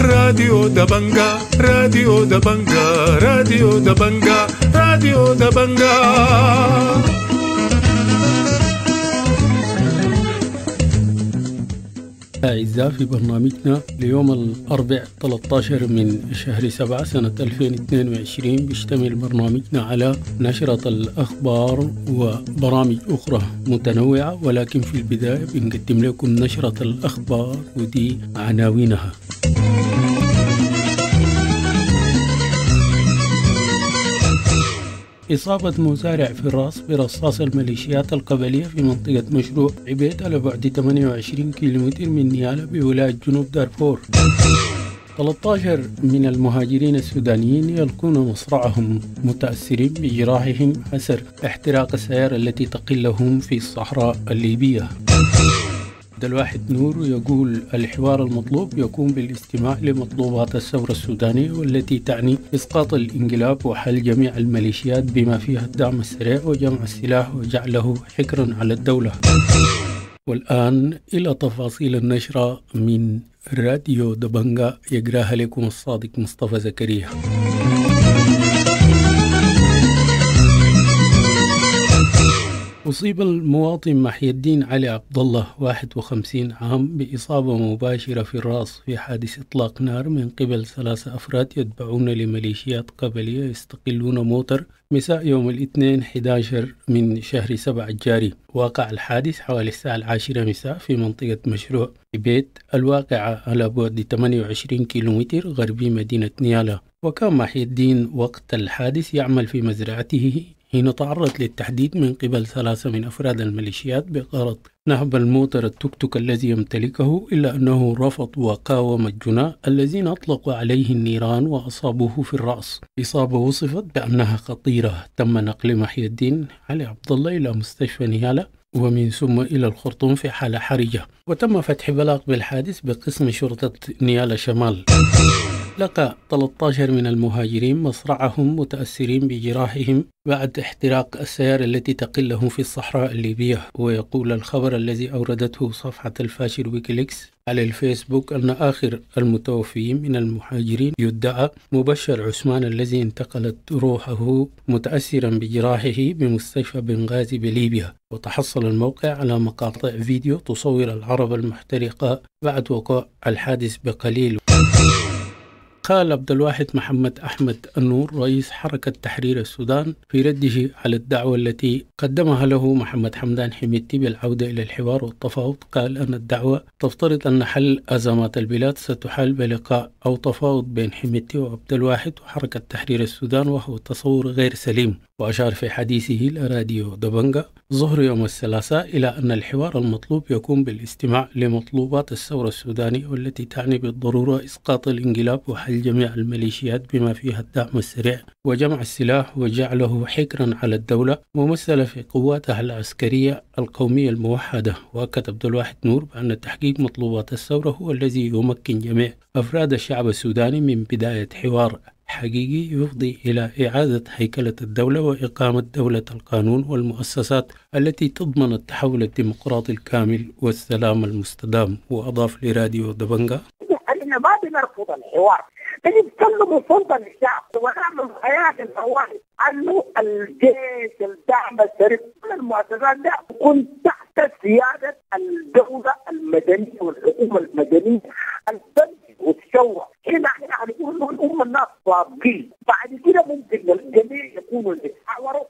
راديو دبنجا راديو دبنجا راديو دبنجا راديو دبنجا أعزاء في برنامجنا ليوم الأربع 13 من شهر 7 سنة 2022 بيشتمل برنامجنا على نشرة الأخبار وبرامج أخرى متنوعة ولكن في البداية بنقدم لكم نشرة الأخبار ودي عناوينها. إصابة مزارع في الرأس برصاص الميليشيات القبلية في منطقة مشروع عبيد على بعد 28 كيلومتر من نيالا بولاية جنوب دارفور. 13 من المهاجرين السودانيين يلقون مصرعهم متأثرين بجراحهم أثر احتراق السيارة التي تقلهم في الصحراء الليبية. عبد الواحد نور يقول الحوار المطلوب يكون بالاستماع لمطلوبات الثورة السودانية والتي تعني إسقاط الانقلاب وحل جميع الميليشيات بما فيها الدعم السريع وجمع السلاح وجعله حكرا على الدولة. والآن إلى تفاصيل النشرة من راديو دبنجا يقراها لكم الصادق مصطفى زكريا. أصيب المواطن محي الدين علي عبد الله 51 عام بإصابة مباشرة في الرأس في حادث إطلاق نار من قبل ثلاثة أفراد يتبعون لميليشيات قبلية يستقلون موتر مساء يوم الاثنين 11 من شهر سبع الجاري. وقع الحادث حوالي الساعة العاشرة مساء في منطقة مشروع بيت الواقعة على بعد 28 كيلومتر غربي مدينة نيالا. وكان محي الدين وقت الحادث يعمل في مزرعته حين تعرض للتحديد من قبل ثلاثة من أفراد الميليشيات بغرض نهب الموتر التوك توك الذي يمتلكه إلا أنه رفض وقاوم الجناء الذين أطلقوا عليه النيران وأصابوه في الرأس. إصابة وصفت بأنها خطيرة. تم نقل محي الدين علي عبد الله إلى مستشفى نيالا ومن ثم إلى الخرطوم في حالة حرجة. وتم فتح بلاغ بالحادث بقسم شرطة نيالا شمال. لقى 13 من المهاجرين مصرعهم متأثرين بجراحهم بعد احتراق السيارة التي تقلهم في الصحراء الليبية. ويقول الخبر الذي أوردته صفحة الفاشر ويكيليكس على الفيسبوك أن آخر المتوفيين من المهاجرين يدعى مبشر عثمان الذي انتقلت روحه متأثرا بجراحه بمستشفى بنغازي بليبيا. وتحصل الموقع على مقاطع فيديو تصور العرب المحترقة بعد وقوع الحادث بقليل. قال عبد الواحد محمد أحمد النور رئيس حركة تحرير السودان في رده على الدعوة التي قدمها له محمد حمدان حميدتي بالعودة إلى الحوار والتفاوض. قال أن الدعوة تفترض أن حل أزمات البلاد ستحل بلقاء أو تفاوض بين حميدتي وعبد الواحد وحركة تحرير السودان وهو تصور غير سليم. وأشار في حديثه إلى راديو دبنجا ظهر يوم الثلاثاء إلى أن الحوار المطلوب يكون بالاستماع لمطلوبات الثورة السودانية والتي تعني بالضرورة إسقاط الانقلاب وحل جميع الميليشيات بما فيها الدعم السريع وجمع السلاح وجعله حكرا على الدولة ممثلة في قواتها العسكرية القومية الموحدة. وأكد عبد الواحد نور بأن تحقيق مطلوبات الثورة هو الذي يمكن جميع أفراد الشعب السوداني من بداية حوار حقيقي يفضي إلى إعادة هيكلة الدولة وإقامة دولة القانون والمؤسسات التي تضمن التحول الديمقراطي الكامل والسلام المستدام. وأضاف لراديو دبنجا إحنا ما بنرفض الحوار بنتكلم سلطه للشعب. ونعمل حياه الفوائد انه الجيش الدعم السريع كل المؤسسات ده تكون تحت سيادة الدولة المدنية والحكومة المدنية البلد والثوره هنا إحنا هنقول انه هم الناس صادقين بعد كده ممكن الجميع يكونوا يتحاوروا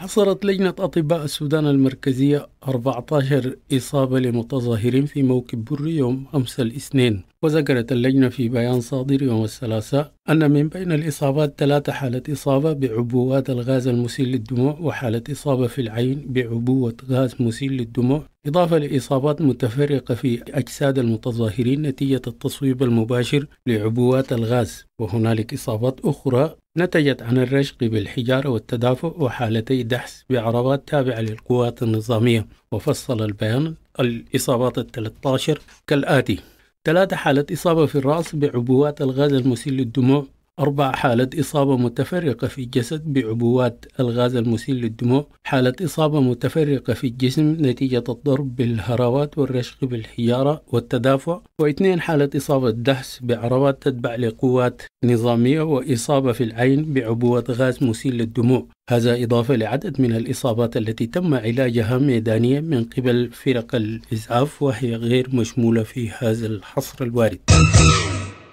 حصلت لجنة أطباء السودان المركزية 14 إصابة لمتظاهرين في موكب بري يوم أمس الاثنين. وذكرت اللجنة في بيان صادر يوم الثلاثاء أن من بين الإصابات ثلاثة حالة إصابة بعبوات الغاز المسيل للدموع وحالة إصابة في العين بعبوة غاز مسيل للدموع. إضافة لإصابات متفرقة في أجساد المتظاهرين نتيجة التصويب المباشر لعبوات الغاز. وهنالك إصابات أخرى نتجت عن الرشق بالحجارة والتدافع وحالتي دحس بعربات تابعة للقوات النظامية وفصل البيان الإصابات الثلاثة كالآتي. ثلاثة حالة إصابة في الرأس بعبوات الغاز المسيل للدموع أربع حالة إصابة متفرقة في الجسد بعبوات الغاز المسيل للدموع. حالة إصابة متفرقة في الجسم نتيجة الضرب بالهراوات والرشق بالحجارة والتدافع. واثنين حالة إصابة دهس بعربات تتبع لقوات نظامية وإصابة في العين بعبوات غاز مسيل للدموع. هذا إضافة لعدد من الإصابات التي تم علاجها ميدانيا من قبل فرق الإسعاف وهي غير مشمولة في هذا الحصر الوارد.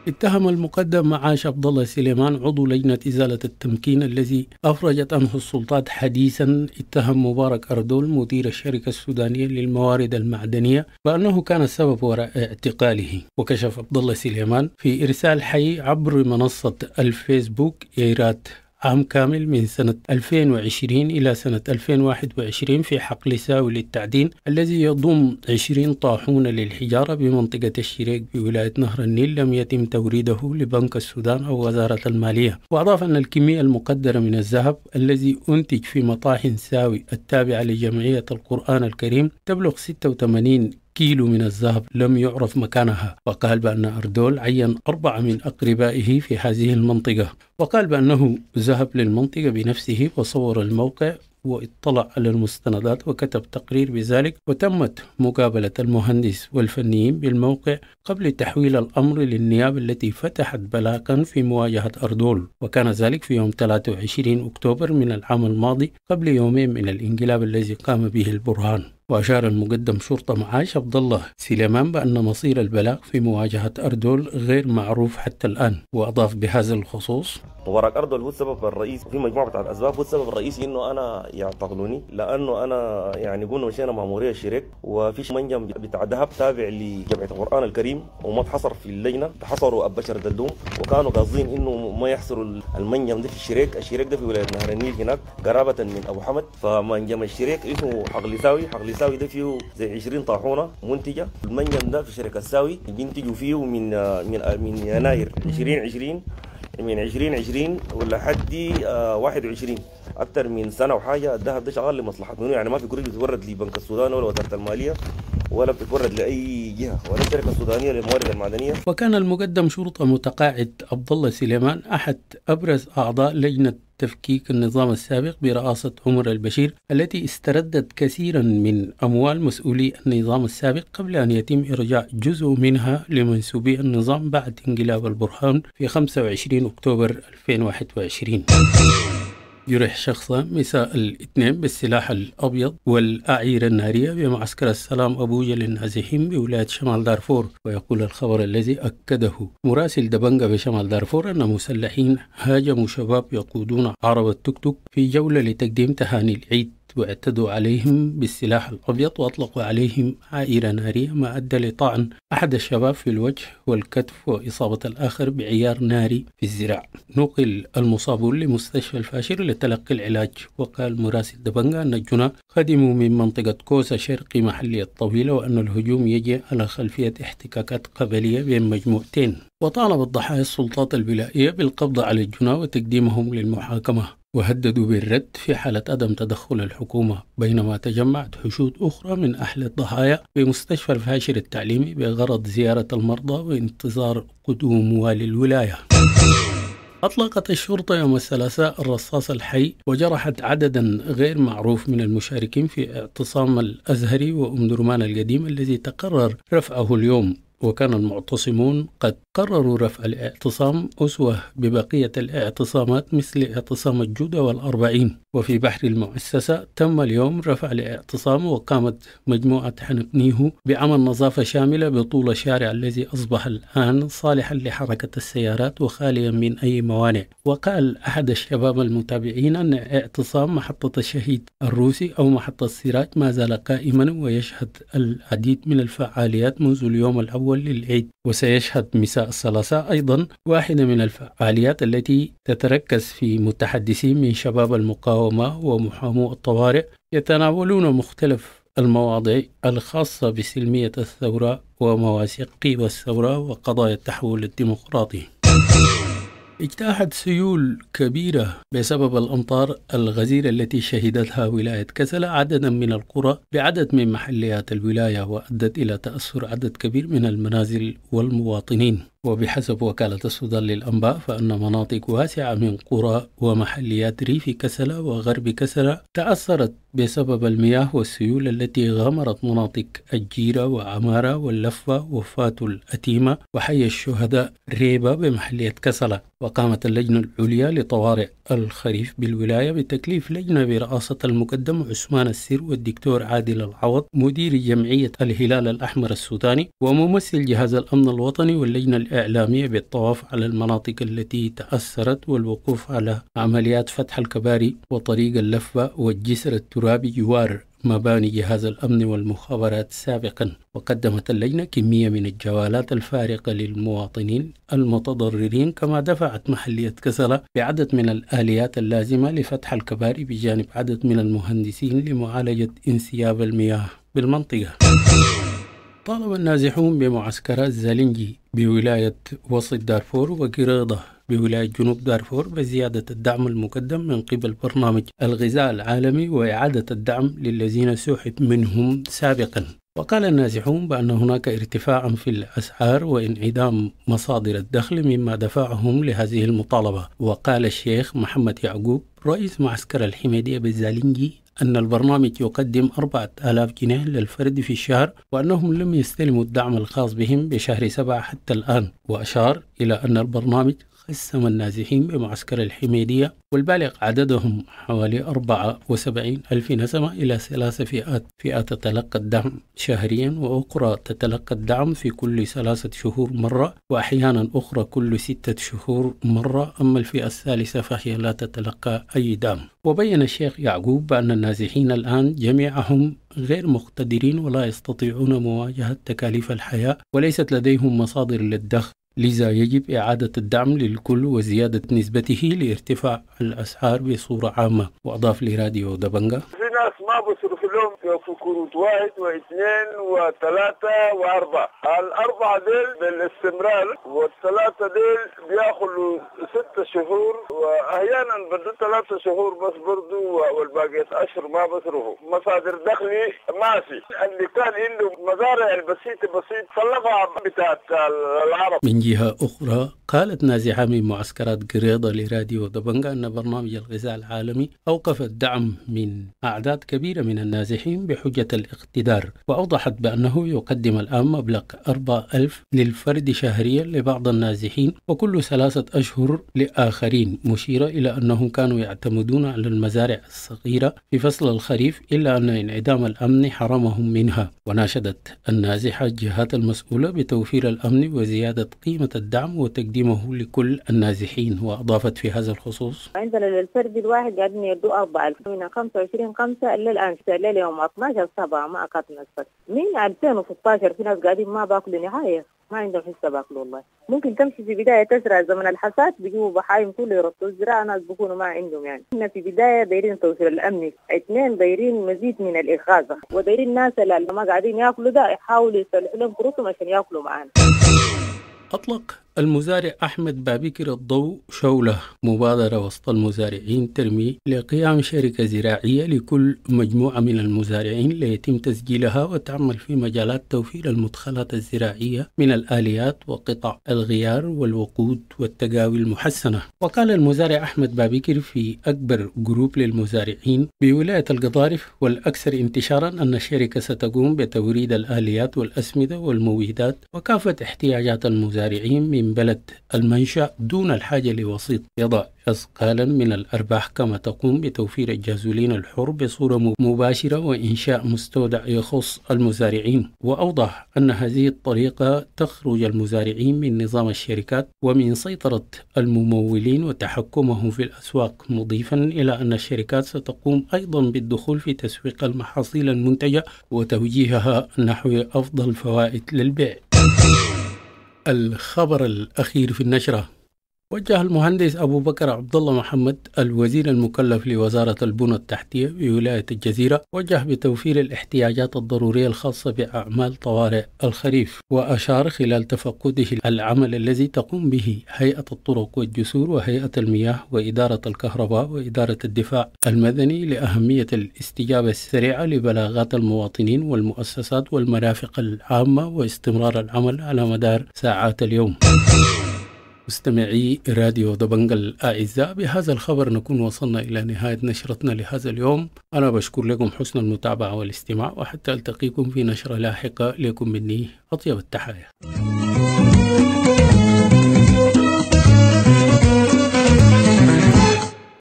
اتهم المقدم معاش عبد الله سليمان عضو لجنة إزالة التمكين الذي أفرجت عنه السلطات حديثا اتهم مبارك أردول مدير الشركة السودانية للموارد المعدنية بأنه كان السبب وراء اعتقاله. وكشف عبد الله سليمان في إرسال حي عبر منصة الفيسبوك إيرات عام كامل من سنة 2020 إلى سنة 2021 في حقل ساوي للتعدين الذي يضم 20 طاحون للحجارة بمنطقة الشريك بولاية نهر النيل لم يتم توريده لبنك السودان أو وزارة المالية. وأضاف أن الكمية المقدرة من الذهب الذي أنتج في مطاحن ساوي التابعة لجمعية القرآن الكريم تبلغ 86 كيلو من الذهب لم يعرف مكانها. وقال بأن أردول عين أربعة من أقربائه في هذه المنطقة. وقال بأنه ذهب للمنطقة بنفسه وصور الموقع واطلع على المستندات وكتب تقرير بذلك. وتمت مقابلة المهندس والفنيين بالموقع قبل تحويل الأمر للنيابة التي فتحت بلاغا في مواجهة أردول. وكان ذلك في يوم 23 أكتوبر من العام الماضي قبل يومين من الانقلاب الذي قام به البرهان. وأشار المقدم شرطة معاش عبد الله سليمان بأن مصير البلاغ في مواجهة أردول غير معروف حتى الآن وأضاف بهذا الخصوص مبارك أردول هو السبب الرئيسي في مجموعة بتاعت أسباب هو السبب الرئيسي إنه أنا يعتقلوني لأنه أنا يعني قلنا مشينا مع موريه الشريك وفي منجم بتاع ذهب تابع لجمعية القرآن الكريم وما اتحصر في اللجنة حصروا أب بشر دلدوم وكانوا قاصدين إنه ما يحصروا المنجم ده في الشريك الشريك ده في ولاية نهر النيل هناك قرابة من أبو حمد فمنجم الشريك اسمه حقل ساوي حقل ساوي ده فيه زي 20 طاحونة منتجة. المنجم ده في شركة ساوي بينتجوا فيه من من من يناير. 2020 من 2020 ولحد آه 21 أكثر من سنة وحاجة الذهب ده شغال لمصلحة. يعني ما في قروش بتتورد لبنك السودان ولا وزارة المالية ولا بتتورد لأي جهة ولا الشركة السودانيه للموارد المعدنية. وكان المقدم شرطة متقاعد عبد الله سليمان أحد أبرز أعضاء لجنة تفكيك النظام السابق برئاسة عمر البشير التي استردت كثيرا من أموال مسؤولي النظام السابق قبل أن يتم إرجاع جزء منها لمنسوبي النظام بعد انقلاب البرهان في 25 أكتوبر 2021 يرح شخصا مساء الاثنين بالسلاح الأبيض والأعيرة النارية. بمعسكر السلام أبو جل النازحين بولاية شمال دارفور. ويقول الخبر الذي أكده مراسل دبنجة بشمال دارفور أن مسلحين هاجموا شباب يقودون عربة توك توك في جولة لتقديم تهاني العيد. واعتدوا عليهم بالسلاح الأبيض وأطلقوا عليهم عائرة نارية ما أدى لطعن أحد الشباب في الوجه والكتف وإصابة الآخر بعيار ناري في الذراع نقل المصابون لمستشفى الفاشر لتلقي العلاج. وقال مراسل دبنجا أن الجناة خدموا من منطقة كوسا شرقي محلية الطويلة وأن الهجوم يجي على خلفية احتكاكات قبلية بين مجموعتين. وطالب الضحايا السلطات البلائية بالقبض على الجناة وتقديمهم للمحاكمة. وهددوا بالرد في حالة عدم تدخل الحكومة بينما تجمعت حشود أخرى من أهل الضحايا بمستشفى الفاشر التعليمي بغرض زيارة المرضى وانتظار قدوم والي الولاية. أطلقت الشرطة يوم الثلاثاء الرصاص الحي وجرحت عددا غير معروف من المشاركين في اعتصام الأزهري وأم درمان القديم الذي تقرر رفعه اليوم. وكان المعتصمون قد قرروا رفع الاعتصام أسوة ببقية الاعتصامات مثل اعتصام الجودة والأربعين. وفي بحر المؤسسة تم اليوم رفع الاعتصام وقامت مجموعة حنقنيه بعمل نظافة شاملة بطول الشارع الذي أصبح الآن صالحا لحركة السيارات وخاليا من أي موانع. وقال أحد الشباب المتابعين أن اعتصام محطة الشهيد الروسي أو محطة السراج ما زال قائما ويشهد العديد من الفعاليات منذ اليوم الأول للعيد. وسيشهد مساء الثلاثاء أيضا واحدة من الفعاليات التي تتركز في متحدثين من شباب المقاومة ومحامو الطوارئ يتناولون مختلف المواضيع الخاصة بسلمية الثورة ومواثيق قيم الثورة وقضايا التحول الديمقراطي. اجتاحت سيول كبيرة بسبب الأمطار الغزيرة التي شهدتها ولاية كسلة عددا من القرى بعدد من محليات الولاية وأدت إلى تأثر عدد كبير من المنازل والمواطنين. وبحسب وكالة السودان للأنباء فأن مناطق واسعة من قرى ومحليات ريف كسلة وغرب كسلة تأثرت بسبب المياه والسيول التي غمرت مناطق الجيرة وعمارة واللفة وفات الأتيمة وحي الشهداء ريبة بمحلية كسلة وقامت اللجنة العليا لطوارئ الخريف بالولاية بتكليف لجنة برئاسة المقدم عثمان السر والدكتور عادل العوض مدير جمعية الهلال الأحمر السوداني وممثل جهاز الأمن الوطني واللجنة الإعلامية بالطواف على المناطق التي تأثرت والوقوف على عمليات فتح الكباري وطريق اللفة والجسر الترابي جوار مباني جهاز الأمن والمخابرات سابقا. وقدمت اللجنة كمية من الجوالات الفارقة للمواطنين المتضررين كما دفعت محلية كسلة بعدد من الآليات اللازمة لفتح الكباري بجانب عدد من المهندسين لمعالجة انسياب المياه بالمنطقة. طالب النازحون بمعسكرات زالنجي بولاية وسط دارفور وقريضة بولاية جنوب دارفور بزيادة الدعم المقدم من قبل برنامج الغذاء العالمي وإعادة الدعم للذين سحب منهم سابقا. وقال النازحون بأن هناك ارتفاعا في الأسعار وانعدام مصادر الدخل مما دفعهم لهذه المطالبة. وقال الشيخ محمد يعقوب رئيس معسكر الحميدية بالزالنجي أن البرنامج يقدم أربعة آلاف جنيه للفرد في الشهر وأنهم لم يستلموا الدعم الخاص بهم بشهر سبعة حتى الآن وأشار إلى أن البرنامج قسم النازحين بمعسكر الحميدية والبالغ عددهم حوالي 74 ألف نسمة إلى ثلاث فئات. فئة تتلقى الدعم شهريا وأخرى تتلقى الدعم في كل ثلاثة شهور مرة وأحيانا أخرى كل ستة شهور مرة. أما الفئة الثالثة فهي لا تتلقى أي دعم. وبين الشيخ يعقوب بأن النازحين الآن جميعهم غير مقتدرين ولا يستطيعون مواجهة تكاليف الحياة وليست لديهم مصادر للدخل. لذا يجب إعادة الدعم للكل وزيادة نسبته لارتفاع الأسعار بصورة عامة. وأضاف لراديو دبنجا في ناس ما بيصرف لهم في كروت واحد واثنين وثلاثة وأربعة. الأربعة ديل بالاستمرار والثلاثة ديل بياخلوا ستة شهور وأحيانا بدو ثلاثة شهور بس برضو والباقية أشهر ما بصرفوا مصادر دخلي ما في اللي كان عنده مزارع البسيطة بسيط طلبها بتاعت العرب. من جهة أخرى قالت نازحة من معسكرات قريضة لراديو دبنجا أن برنامج الغذاء العالمي أوقف الدعم من أعداد كبيرة من النازحين بحجة الاقتدار وأوضحت بأنه يقدم الآن مبلغ 4000 للفرد شهريا لبعض النازحين وكل ثلاثة أشهر لآخرين مشيرة إلى أنهم كانوا يعتمدون على المزارع الصغيرة في فصل الخريف إلا أن انعدام الأمن حرمهم منها. وناشدت النازحة الجهات المسؤولة بتوفير الأمن وزيادة قيمة الدعم وتقديمه لكل النازحين وأضافت في هذا الخصوص عندنا للفرد الواحد قاعدين يدوا 4000 من 25 5 إلا الآن الليل يوم 12 7 ما أكادنا الفرد من 2016 في ناس قاعدين ما باكلوا نهاية ما عندهم حسة باكلوا والله. ممكن تمشي في بداية تزرع زمن الحصاد بيجيبوا بحايم كله يربطوا الزراعة ناس بيكونوا ما عندهم يعني. إحنا في بداية دايرين توفير الأمن اثنين دايرين مزيد من الإغاظة ودايرين الناس اللي ما قاعدين ياكلوا ده يحاولوا يصلحوا لهم كروتهم عشان ياكلوا معانا. أطلق المزارع أحمد بابكر الضوء شولة مبادرة وسط المزارعين ترمي لقيام شركة زراعية لكل مجموعة من المزارعين ليتم تسجيلها وتعمل في مجالات توفير المدخلات الزراعية من الآليات وقطع الغيار والوقود والتقاوي المحسنة. وقال المزارع أحمد بابكر في أكبر جروب للمزارعين بولاية القضارف والأكثر انتشارا أن الشركة ستقوم بتوريد الآليات والأسمدة والمبيدات وكافة احتياجات المزارعين من بلد المنشأ دون الحاجة لوسيط يضع أثقالا من الأرباح كما تقوم بتوفير الجازولين الحر بصورة مباشرة وإنشاء مستودع يخص المزارعين. وأوضح أن هذه الطريقة تخرج المزارعين من نظام الشركات ومن سيطرة الممولين وتحكمهم في الأسواق. مضيفا إلى أن الشركات ستقوم أيضا بالدخول في تسويق المحاصيل المنتجة وتوجيهها نحو أفضل فوائد للبيع. الخبر الأخير في النشرة. وجه المهندس أبو بكر عبد الله محمد الوزير المكلف لوزارة البنى التحتية بولاية الجزيرة وجه بتوفير الاحتياجات الضرورية الخاصة بأعمال طوارئ الخريف وأشار خلال تفقده العمل الذي تقوم به هيئة الطرق والجسور وهيئة المياه وإدارة الكهرباء وإدارة الدفاع المدني لأهمية الاستجابة السريعة لبلاغات المواطنين والمؤسسات والمرافق العامة واستمرار العمل على مدار ساعات اليوم. مستمعي راديو دبنج الأعزاء بهذا الخبر نكون وصلنا إلى نهاية نشرتنا لهذا اليوم. أنا بشكر لكم حسن المتابعة والاستماع وحتى ألتقيكم في نشرة لاحقة لكم مني أطيب التحايا.